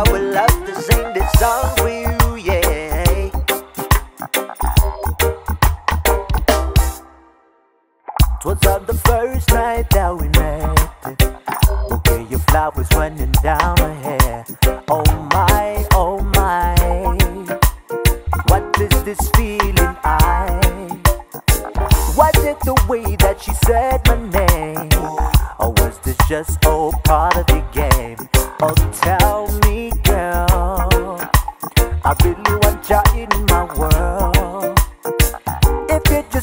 I would love to sing this song for you, yeah. Twas on the first night that we met. Okay, your flowers running down my hair. Oh my, oh my. What is this feeling I? Was it the way that she said my name? Or was this just all part of the game? Oh, tell me.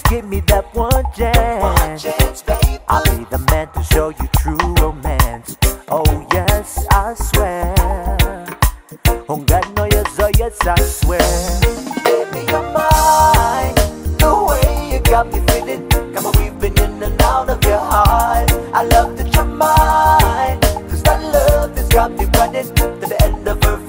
Give me that one chance, baby. I'll be the man to show you true romance. Oh, yes, I swear. Oh, God, no, yes, oh, yes, I swear. Baby, you're mine. The way you got me feeling. Come on, we've been in and out of your heart. I love that you're mine. Cause that love has got me running to the end of earth.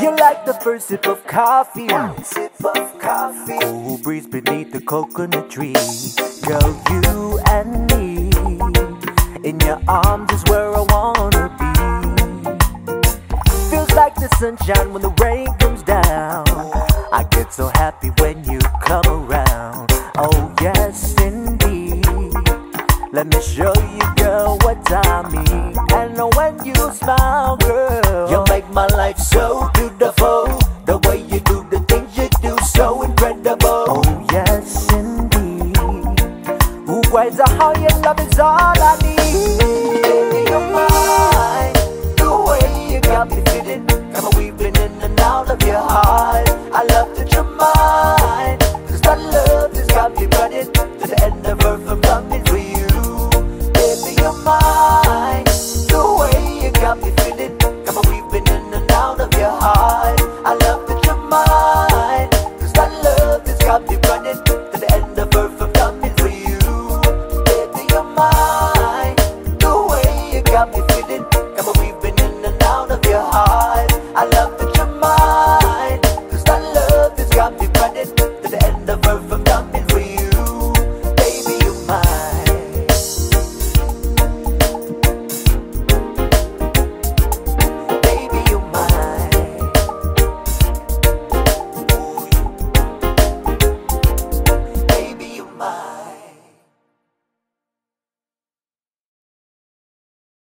You're like the first sip of coffee. Sip of coffee. Cool breeze beneath the coconut tree. Girl, you and me. In your arms is where I wanna be. Feels like the sunshine when the rain comes down. I get so happy when you come around. Oh, yes, indeed. Let me show you, girl, what I mean. And when you smile, girl, you make my life so beautiful. The way you do the things you do, so incredible. Oh, yes, indeed. Who out how your love is all I need? Baby, you're mine.